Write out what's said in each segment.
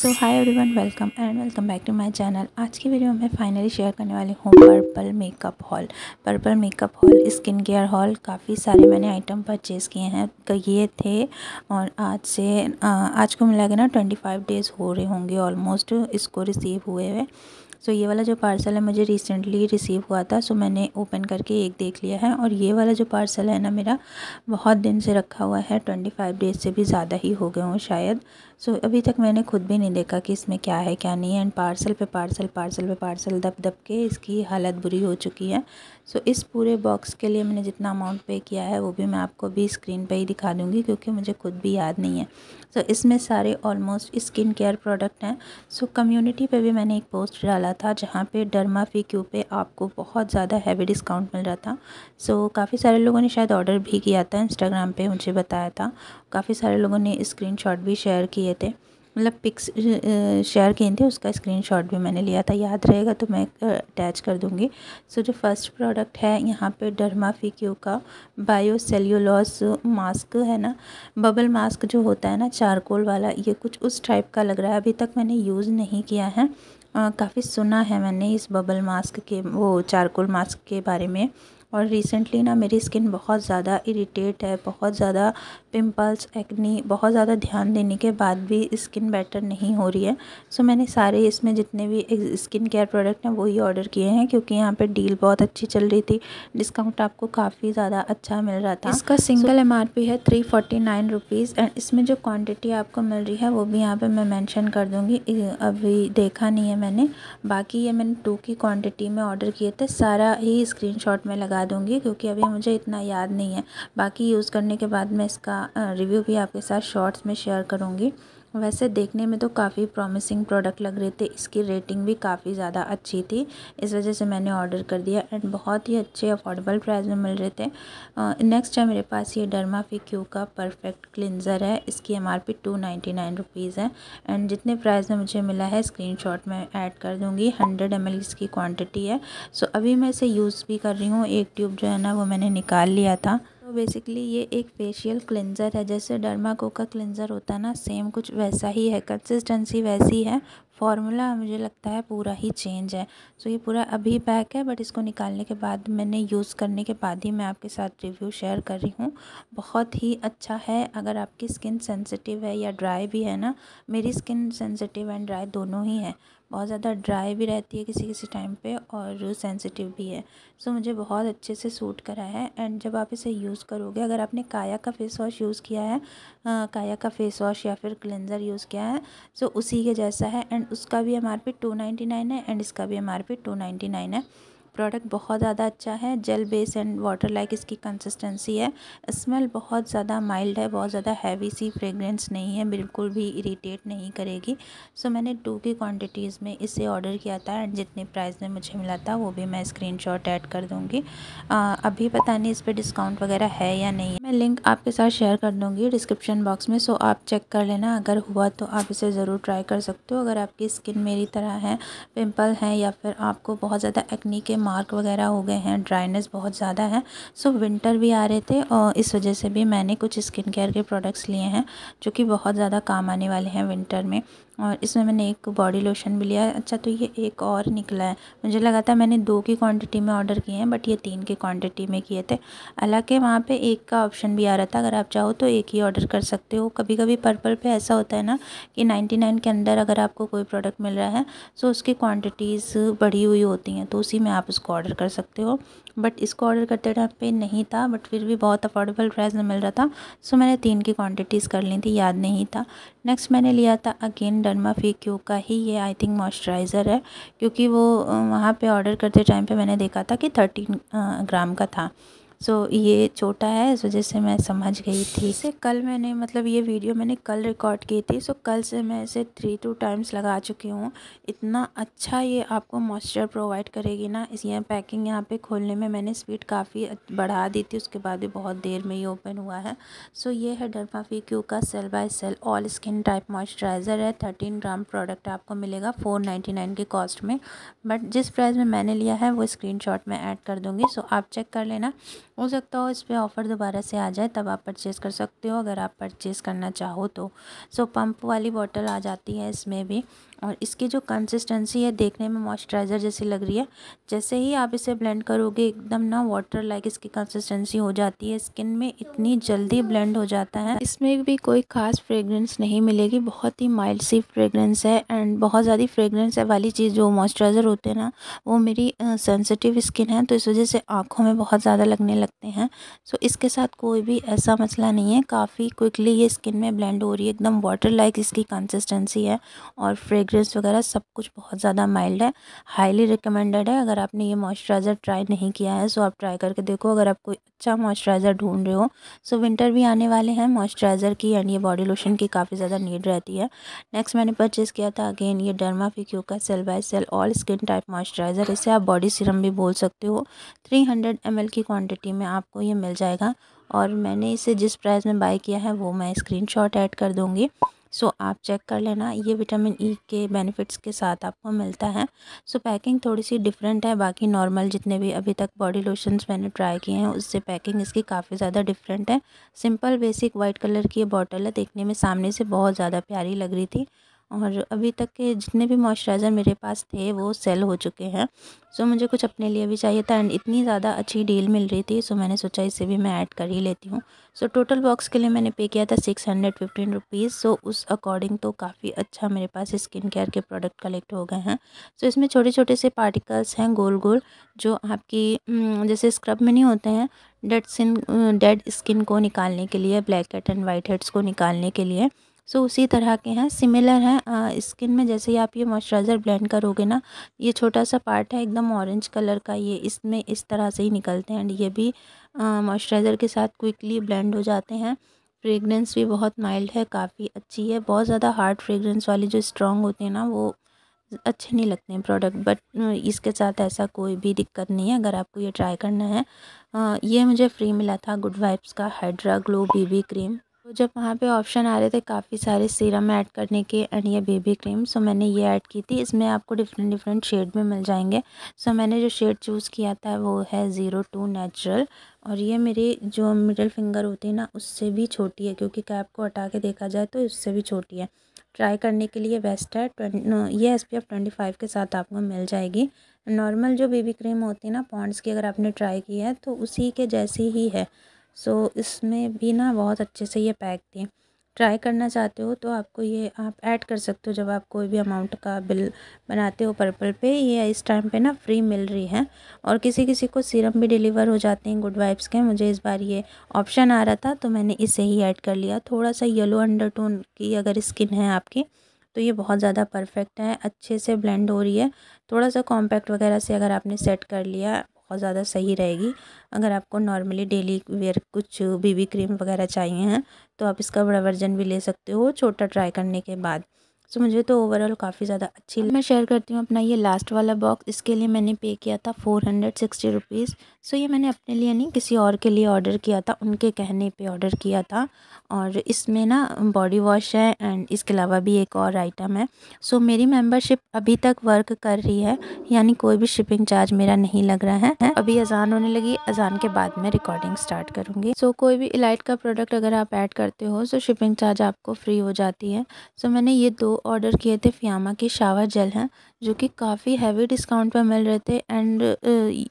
So hi everyone welcome and welcome back to my channel आज की video में finally share करने वाली हूँ purple makeup haul purple makeup haul skin care haul काफ़ी सारे मैंने आइटम परचेज़ किए हैं। तो ये थे और आज से आज को मिला के ना ट्वेंटी फाइव डेज़ हो रहे होंगे ऑलमोस्ट इसको रिसीव हुए हुए। सो ये वाला जो पार्सल है मुझे रिसेंटली रिसीव हुआ था सो मैंने ओपन करके एक देख लिया है और ये वाला जो पार्सल है ना मेरा बहुत दिन से रखा हुआ है ट्वेंटी फाइव डेज़ से भी ज़्यादा ही हो गए हूँ शायद। सो अभी तक मैंने खुद भी नहीं देखा कि इसमें क्या है, क्या नहीं है। एंड पार्सल पे पार्सल पार्सल पे पार्सल दब दब के इसकी हालत बुरी हो चुकी है। सो so, इस पूरे बॉक्स के लिए मैंने जितना अमाउंट पे किया है वो भी मैं आपको भी स्क्रीन पे ही दिखा दूँगी क्योंकि मुझे खुद भी याद नहीं है। सो so, इसमें सारे ऑलमोस्ट स्किन केयर प्रोडक्ट हैं। सो so, कम्युनिटी पे भी मैंने एक पोस्ट डाला था जहाँ पे डर्मा फ़ी क्यू पे आपको बहुत ज़्यादा हैवी डिस्काउंट मिल रहा था। सो so, काफ़ी सारे लोगों ने शायद ऑर्डर भी किया था इंस्टाग्राम पर मुझे बताया था। काफ़ी सारे लोगों ने स्क्रीनशॉट भी शेयर किए थे। मतलब पिक्स शेयर किए थे उसका स्क्रीनशॉट भी मैंने लिया था। याद रहेगा तो मैं अटैच कर दूँगी। सो so, जो फ़र्स्ट प्रोडक्ट है यहाँ पे डर्मा फिक्यू का बायो सेल्यूलॉस मास्क है ना? बबल मास्क जो होता है ना चारकोल वाला ये कुछ उस टाइप का लग रहा है। अभी तक मैंने यूज़ नहीं किया है। काफ़ी सुना है मैंने इस बबल मास्क के वो चारकोल मास्क के बारे में। और रिसेंटली ना मेरी स्किन बहुत ज़्यादा इरिटेट है बहुत ज़्यादा पिंपल्स एक्नी बहुत ज़्यादा ध्यान देने के बाद भी स्किन बेटर नहीं हो रही है। सो मैंने सारे इसमें जितने भी स्किन केयर प्रोडक्ट हैं वही ऑर्डर किए हैं क्योंकि यहाँ पर डील बहुत अच्छी चल रही थी डिस्काउंट आपको काफ़ी ज़्यादा अच्छा मिल रहा था। इसका सिंगल एम आर पी है three forty nine rupees and इसमें जो क्वान्टिटी आपको मिल रही है वो भी यहाँ पर मैं मैंशन कर दूँगी। अभी देखा नहीं है मैंने बाकी ये मैंने टू की क्वान्टिटी में ऑर्डर किए थे सारा ही स्क्रीन में लगा बता दूँगी क्योंकि अभी मुझे इतना याद नहीं है। बाकी यूज़ करने के बाद मैं इसका रिव्यू भी आपके साथ शॉर्ट्स में शेयर करूँगी। वैसे देखने में तो काफ़ी प्रॉमिसिंग प्रोडक्ट लग रहे थे। इसकी रेटिंग भी काफ़ी ज़्यादा अच्छी थी। इस वजह से मैंने ऑर्डर कर दिया एंड बहुत ही अच्छे अफोर्डेबल प्राइस में मिल रहे थे। नेक्स्ट है मेरे पास ये डर्मा क्यू का परफेक्ट क्लिनज़र है। इसकी M R P two ninety nine rupees है। एंड जितने प्राइस में मुझे मिला है स्क्रीन शॉट में ऐड कर दूँगी। हंड्रेड एम एल इसकी क्वान्टिटी है। सो अभी मैं इसे यूज़ भी कर रही हूँ। एक ट्यूब जो है ना, वो मैंने निकाल लिया था। तो बेसिकली ये एक फेशियल क्लेंज़र है, जैसे डर्मा को का क्लेंज़र होता है ना सेम कुछ वैसा ही है कंसिस्टेंसी वैसी है फार्मूला मुझे लगता है पूरा ही चेंज है। सो ये पूरा अभी पैक है बट इसको निकालने के बाद मैंने यूज़ करने के बाद ही मैं आपके साथ रिव्यू शेयर कर रही हूँ। बहुत ही अच्छा है अगर आपकी स्किन सेंसिटिव है या ड्राई भी है ना मेरी स्किन सेंसिटिव एंड ड्राई दोनों ही है। बहुत ज़्यादा ड्राई भी रहती है किसी किसी टाइम पे और सेंसिटिव भी है। सो so, मुझे बहुत अच्छे से सूट करा है एंड जब आप इसे यूज़ करोगे अगर आपने काया का फेस वॉश यूज़ किया है आ, काया का फेस वॉश या फिर क्लेंज़र यूज़ किया है सो so, उसी के जैसा है एंड उसका भी M R P two ninety nine है एंड इसका भी M R P two ninety nine है। प्रोडक्ट बहुत ज़्यादा अच्छा है। Gel base and water like इसकी कंसिस्टेंसी है। स्मेल बहुत ज़्यादा माइल्ड है बहुत ज़्यादा हैवी सी फ्रेगरेंस नहीं है बिल्कुल भी इरीटेट नहीं करेगी। सो so, मैंने टू की क्वांटिटीज़ में इसे ऑर्डर किया था एंड जितने प्राइस में मुझे मिला था वो भी मैं स्क्रीनशॉट ऐड कर दूँगी। अभी पता नहीं इस पर डिस्काउंट वगैरह है या नहीं मैं लिंक आपके साथ शेयर कर दूँगी डिस्क्रिप्शन बॉक्स में। सो आप चेक कर लेना अगर हुआ तो आप इसे ज़रूर ट्राई कर सकते हो। अगर आपकी स्किन मेरी तरह है पिम्पल है या फिर आपको बहुत ज़्यादा एक्नी के मार्क वगैरह हो गए हैं, ड्राइनेस बहुत ज़्यादा है, सो विंटर भी आ रहे थे और इस वजह से भी मैंने कुछ स्किन केयर के प्रोडक्ट्स लिए हैं, जो कि बहुत ज़्यादा काम आने वाले हैं विंटर में। और इसमें मैंने एक बॉडी लोशन भी लिया है। अच्छा तो ये एक और निकला है। मुझे लगा था मैंने दो की क्वांटिटी में ऑर्डर किए हैं बट ये तीन की क्वांटिटी में किए थे। हालाँकि वहाँ पे एक का ऑप्शन भी आ रहा था, अगर आप चाहो तो एक ही ऑर्डर कर सकते हो। कभी कभी पर्पल पे ऐसा होता है ना कि नाइन्टी नाइन के अंदर अगर आपको कोई प्रोडक्ट मिल रहा है तो उसकी क्वान्टिटीज़ बढ़ी हुई होती हैं तो उसी में आप उसको ऑर्डर कर सकते हो। बट इसको ऑर्डर करते टाइम पे नहीं था बट फिर भी बहुत अफोर्डेबल प्राइस में मिल रहा था। सो मैंने तीन की क्वांटिटीज़ कर ली थी, याद नहीं था। नेक्स्ट मैंने लिया था अगेन डर्मा फ़ी क्यू का ही, ये आई थिंक मॉइस्चराइज़र है। क्योंकि वो वहाँ पे ऑर्डर करते टाइम पे मैंने देखा था कि थर्टीन ग्राम का था। सो ये छोटा है, इस वजह से मैं समझ गई थी। इसे कल मैंने मतलब ये वीडियो मैंने कल रिकॉर्ड की थी सो कल से मैं इसे थ्री टू टाइम्स लगा चुकी हूँ। इतना अच्छा ये आपको मॉइस्चर प्रोवाइड करेगी ना, इस ये पैकिंग यहाँ पे खोलने में मैंने स्पीड काफ़ी बढ़ा दी थी, उसके बाद भी बहुत देर में ही ओपन हुआ है। सो ये है डरमाफी क्यू का cell by cell all skin type moisturiser है थर्टीन ग्राम प्रोडक्ट आपको मिलेगा फोर नाइन्टी नाइन की कॉस्ट में। बट जिस प्राइस में मैंने लिया है, वो स्क्रीन में ऐड कर दूँगी। सो आप चेक कर लेना। हो सकता हो इस पर ऑफ़र दोबारा से आ जाए, तब आप परचेज़ कर सकते हो। अगर आप परचेज़ करना चाहो तो। सो पंप वाली बॉटल आ जाती है इसमें भी। और इसकी जो कंसिस्टेंसी है, देखने में मॉइस्चराइज़र जैसी लग रही है। जैसे ही आप इसे ब्लेंड करोगे, एकदम ना वाटर लाइक इसकी कंसिस्टेंसी हो जाती है। स्किन में इतनी जल्दी ब्लेंड हो जाता है। इसमें भी कोई ख़ास फ्रेगरेंस नहीं मिलेगी। बहुत ही माइल्ड सी फ्रेगरेंस है। एंड बहुत ज़्यादा फ्रेगरेंस है वाली चीज़, जो मॉइस्चराइज़र होते हैं ना, वो मेरी सेंसिटिव स्किन है। तो इस वजह से आँखों में बहुत ज़्यादा लगने लगते हैं। सो इसके साथ कोई भी ऐसा मसला नहीं है। काफ़ी क्विकली ये स्किन में ब्लेंड हो रही है। एकदम वाटर लाइक इसकी कंसिस्टेंसी है और फ्रेगरेंस वगैरह सब कुछ बहुत ज़्यादा माइल्ड है। हाईली रिकमेंडेड है। अगर आपने ये मॉइस्चराइज़र ट्राई नहीं किया है सो आप ट्राई करके देखो। अगर आप कोई अच्छा मॉइस्चराइज़र ढूंढ रहे हो सो विंटर भी आने वाले हैं। मॉइस्चराइज़र की एंड ये बॉडी लोशन की काफ़ी ज़्यादा नीड रहती है। नेक्स्ट मैंने परचेज़ किया था अगेन ये डर्मा फिक्यू का cell by cell all skin type moisturiser इसे आप बॉडी सीरम भी बोल सकते हो। थ्री हंड्रेड की क्वान्टिटी में आपको ये मिल जाएगा। और मैंने इसे जिस प्राइस में बाई किया है वो मैं स्क्रीनशॉट ऐड कर दूँगी। सो so, आप चेक कर लेना। ये विटामिन ई e के बेनिफिट्स के साथ आपको मिलता है। सो so, पैकिंग थोड़ी सी डिफरेंट है। बाकी नॉर्मल जितने भी अभी तक बॉडी लोशंस मैंने ट्राई किए हैं उससे पैकिंग इसकी काफ़ी ज़्यादा डिफरेंट है। सिंपल बेसिक वाइट कलर की ये बॉटल है। देखने में सामने से बहुत ज़्यादा प्यारी लग रही थी। और अभी तक के जितने भी मॉइस्चराइज़र मेरे पास थे, वो सेल हो चुके हैं। सो मुझे कुछ अपने लिए भी चाहिए था एंड इतनी ज़्यादा अच्छी डील मिल रही थी सो मैंने सोचा इसे भी मैं ऐड कर ही लेती हूँ। सो टोटल बॉक्स के लिए मैंने पे किया था six hundred fifteen rupees so उस अकॉर्डिंग तो काफ़ी अच्छा मेरे पास स्किन केयर के प्रोडक्ट कलेक्ट हो गए हैं। सो इसमें छोटे छोटे से पार्टिकल्स हैं गोल गोल जो आपकी जैसे स्क्रब में नहीं होते हैं डेड स्किन डेड स्किन को निकालने के लिए black head and whiteheads को निकालने के लिए। सो so, उसी तरह के हैं सिमिलर हैं स्किन में जैसे ही आप ये मॉइस्चराइज़र ब्लेंड करोगे ना ये छोटा सा पार्ट है एकदम ऑरेंज कलर का ये इसमें इस तरह से ही निकलते हैं एंड ये भी मॉइस्चराइज़र के साथ क्विकली ब्लेंड हो जाते हैं। फ्रेगरेंस भी बहुत माइल्ड है काफ़ी अच्छी है बहुत ज़्यादा हार्ड फ्रेगरेंस वाली जो स्ट्रॉन्ग होते हैं ना वो अच्छे नहीं लगते हैं प्रोडक्ट बट इसके साथ ऐसा कोई भी दिक्कत नहीं है अगर आपको ये ट्राई करना है। ये मुझे फ्री मिला था गुड वाइब्स का हाइड्रा ग्लो बीबी क्रीम तो जब वहाँ पे ऑप्शन आ रहे थे काफ़ी सारे सीरम ऐड करने के एंड ये बेबी क्रीम सो मैंने ये ऐड की थी। इसमें आपको डिफरेंट डिफरेंट शेड में मिल जाएँगे। सो मैंने जो शेड चूज़ किया था वो है ज़ीरो टू नेचुरल और ये मेरी जो मिडल फिंगर होती है ना, उससे भी छोटी है क्योंकि कैप को हटा के देखा जाए तो उससे भी छोटी है। ट्राई करने के लिए बेस्ट है। ये S P F twenty five के साथ आपको मिल जाएगी। नॉर्मल जो बेबी क्रीम होती है ना पॉन्ड्स की अगर आपने ट्राई की है तो उसी के जैसी ही है। सो इसमें भी ना बहुत अच्छे से ये पैक थी ट्राई करना चाहते हो तो आपको ये आप ऐड कर सकते हो जब आप कोई भी अमाउंट का बिल बनाते हो पर्पल पे। ये इस टाइम पे ना फ्री मिल रही है। और किसी किसी को सीरम भी डिलीवर हो जाते हैं गुड वाइब्स के। मुझे इस बार ये ऑप्शन आ रहा था तो मैंने इसे ही ऐड कर लिया। थोड़ा सा येलो अंडरटोन की अगर स्किन है आपकी तो ये बहुत ज़्यादा परफेक्ट है। अच्छे से ब्लेंड हो रही है। थोड़ा सा कॉम्पैक्ट वगैरह से अगर आपने सेट कर लिया बहुत ज़्यादा सही रहेगी। अगर आपको नॉर्मली डेली वेयर कुछ बीबी क्रीम वगैरह चाहिए हैं तो आप इसका बड़ा वर्जन भी ले सकते हो, छोटा ट्राई करने के बाद। सो मुझे तो ओवरऑल काफ़ी ज़्यादा अच्छी मैं शेयर करती हूँ अपना ये लास्ट वाला बॉक्स इसके लिए मैंने पे किया था four hundred sixty rupees so ये मैंने अपने लिए नहीं किसी और के लिए ऑर्डर किया था। उनके कहने पे ऑर्डर किया था। और इसमें ना बॉडी वॉश है एंड इसके अलावा भी एक और आइटम है। सो so, मेरी मेम्बरशिप अभी तक वर्क कर रही है। यानी कोई भी शिपिंग चार्ज मेरा नहीं लग रहा है। अभी अजान होने लगी। अजान के बाद मैं रिकॉर्डिंग स्टार्ट करूँगी। सो कोई भी इलाइट का प्रोडक्ट अगर आप ऐड करते हो सो शिपिंग चार्ज आपको फ्री हो जाती है। सो मैंने ये दो ऑर्डर किए थे फियामा के शावर जेल हैं। जो कि काफ़ी हैवी डिस्काउंट पर मिल रहे थे एंड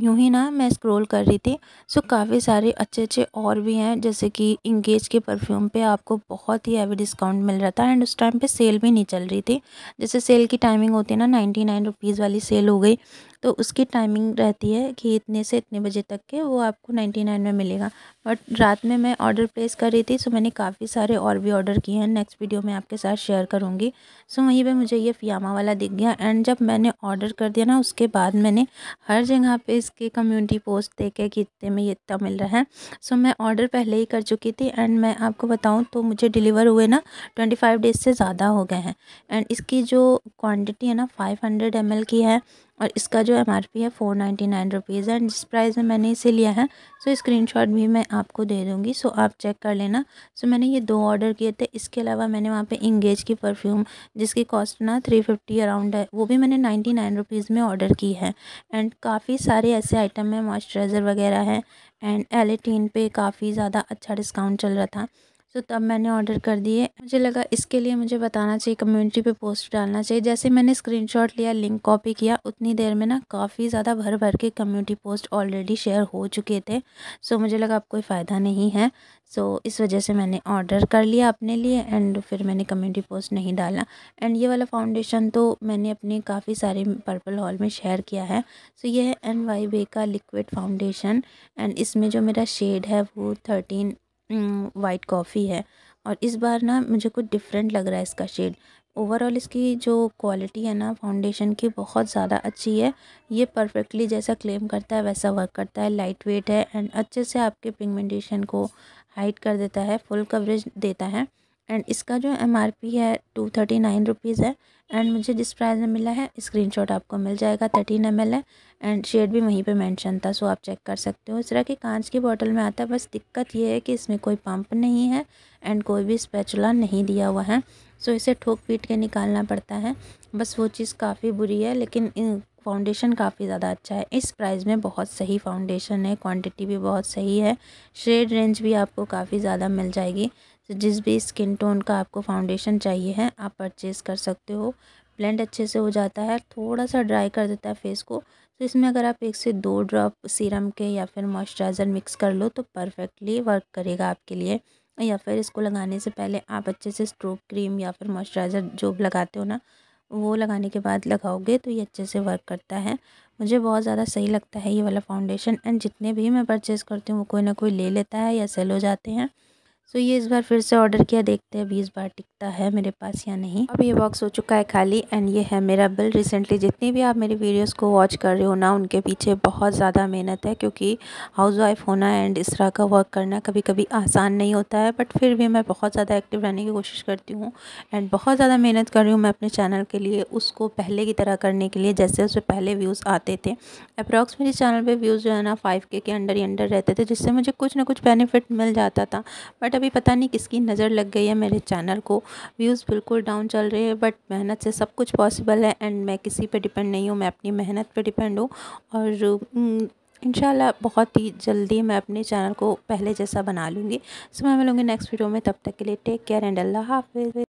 यूँ ही ना मैं स्क्रॉल कर रही थी सो काफ़ी सारे अच्छे अच्छे और भी हैं, जैसे कि इंगेज के परफ्यूम पे आपको बहुत ही हैवी डिस्काउंट मिल रहा था एंड उस टाइम पे सेल भी नहीं चल रही थी। जैसे सेल की टाइमिंग होती है ना नाइन्टी नाइन रुपीज़ वाली सेल हो गई तो उसकी टाइमिंग रहती है कि इतने से इतने बजे तक के वो आपको नाइन्टी नाइन में मिलेगा। बट रात में मैं ऑर्डर प्लेस कर रही थी सो मैंने काफ़ी सारे और भी ऑर्डर किए हैं नेक्स्ट वीडियो में आपके साथ शेयर करूँगी। सो वहीं पे मुझे ये फियामा वाला दिख गया एंड जब मैंने ऑर्डर कर दिया ना, उसके बाद मैंने हर जगह पे इसके कम्युनिटी पोस्ट देखे कि इतने में ये इतना मिल रहा है। सो मैं ऑर्डर पहले ही कर चुकी थी एंड मैं आपको बताऊँ तो मुझे डिलीवर हुए ना ट्वेंटी फाइव डेज़ से ज़्यादा हो गए हैं। एंड इसकी जो क्वान्टिटी है ना, फाइव हंड्रेड एम की है और इसका जो एम आर पी है four ninety nine rupees and जिस प्राइस में मैंने इसे लिया है सो स्क्रीनशॉट भी मैं आपको दे दूँगी सो आप चेक कर लेना। सो मैंने ये दो ऑर्डर किए थे, इसके अलावा मैंने वहाँ पर इंगेज की परफ्यूम जिसकी कॉस्ट ना थ्री फिफ्टी अराउंड है, वो भी मैंने नाइन्टी नाइन रुपीज़ में ऑर्डर की है। एंड काफ़ी सारे ऐसे आइटम हैं मॉइस्चराइज़र वगैरह है एंड एलेटीन पे काफ़ी ज़्यादा अच्छा डिस्काउंट चल रहा था। तो तब मैंने ऑर्डर कर दिए। मुझे लगा इसके लिए मुझे बताना चाहिए, कम्युनिटी पे पोस्ट डालना चाहिए। जैसे मैंने स्क्रीनशॉट लिया, लिंक कॉपी किया, उतनी देर में ना काफ़ी ज़्यादा भर भर के कम्युनिटी पोस्ट ऑलरेडी शेयर हो चुके थे। सो मुझे लगा अब कोई फ़ायदा नहीं है। सो इस वजह से मैंने ऑर्डर कर लिया अपने लिए एंड फिर मैंने कम्युनिटी पोस्ट नहीं डाला। एंड ये वाला फाउंडेशन तो मैंने अपने काफ़ी सारे पर्पल हॉल में शेयर किया है। सो ये है एन वाई बे का लिक्विड फाउंडेशन एंड इसमें जो मेरा शेड है वो थर्टीन वाइट कॉफ़ी है। और इस बार ना मुझे कुछ डिफरेंट लग रहा है इसका शेड ओवरऑल इसकी जो क्वालिटी है ना फाउंडेशन की बहुत ज़्यादा अच्छी है। ये परफेक्टली जैसा क्लेम करता है, वैसा वर्क करता है। लाइट वेट है एंड अच्छे से आपके पिगमेंटेशन को हाइट कर देता है फुल कवरेज देता है। एंड इसका जो एम आर पी है टू थर्टी नाइन रुपीज़ है। एंड मुझे जिस प्राइस में मिला है स्क्रीनशॉट आपको मिल जाएगा थर्टीन एम एल है। एंड शेड भी वहीं पे मेंशन था सो आप चेक कर सकते हो। इस तरह की कांच की बोतल में आता है, बस दिक्कत ये है कि इसमें कोई पंप नहीं है एंड कोई भी स्पैचुला नहीं दिया हुआ है। सो इसे ठोक पीट के निकालना पड़ता है। बस वो चीज़ काफ़ी बुरी है, लेकिन फाउंडेशन काफ़ी ज़्यादा अच्छा है। इस प्राइस में बहुत सही फाउंडेशन है क्वांटिटी भी बहुत सही है। शेड रेंज भी आपको काफ़ी ज़्यादा मिल जाएगी। जिस भी स्किन टोन का आपको फाउंडेशन चाहिए है, आप परचेज़ कर सकते हो। ब्लेंड अच्छे से हो जाता है, थोड़ा सा ड्राई कर देता है फेस को। तो इसमें अगर आप एक से दो ड्रॉप सीरम के या फिर मॉइस्चराइज़र मिक्स कर लो तो परफेक्टली वर्क करेगा आपके लिए। या फिर इसको लगाने से पहले आप अच्छे से स्ट्रोक क्रीम या फिर मॉइस्चराइज़र जो लगाते हो ना, वो लगाने के बाद लगाओगे तो ये अच्छे से वर्क करता है। मुझे बहुत ज़्यादा सही लगता है ये वाला फाउंडेशन एंड जितने भी मैं परचेज़ करती हूँ, वो कोई ना कोई ले लेता है या सेल हो जाते हैं। सो ये इस बार फिर से ऑर्डर किया, देखते हैं अभी इस बार टिकता है मेरे पास या नहीं। अब ये बॉक्स हो चुका है खाली एंड ये है मेरा बिल रिसेंटली जितनी भी आप मेरी वीडियोस को वॉच कर रहे हो ना, उनके पीछे बहुत ज़्यादा मेहनत है क्योंकि हाउस वाइफ होना एंड इस तरह का वर्क करना कभी कभी आसान नहीं होता है बट फिर भी मैं बहुत ज़्यादा एक्टिव रहने की कोशिश करती हूँ एंड बहुत ज़्यादा मेहनत कर रही हूँ मैं अपने चैनल के लिए, उसको पहले की तरह करने के लिए, जैसे उससे पहले व्यूज़ आते थे। अप्रॉक्स मेरे चैनल पर व्यूज़ जो है ना फाइव के अंडर ही अंडर रहते थे, जिससे मुझे कुछ ना कुछ बेनिफिट मिल जाता था। बट अभी पता नहीं किसकी नज़र लग गई है मेरे चैनल को। व्यूज़ बिल्कुल डाउन चल रहे हैं बट मेहनत से सब कुछ पॉसिबल है एंड मैं किसी पे डिपेंड नहीं हूँ, मैं अपनी मेहनत पे डिपेंड हूँ। और इन बहुत ही जल्दी मैं अपने चैनल को पहले जैसा बना लूँगी। सो मैं मिलूँगी नेक्स्ट वीडियो में, तब तक के लिए टेक केयर एंड अल्लाह हाफिज़।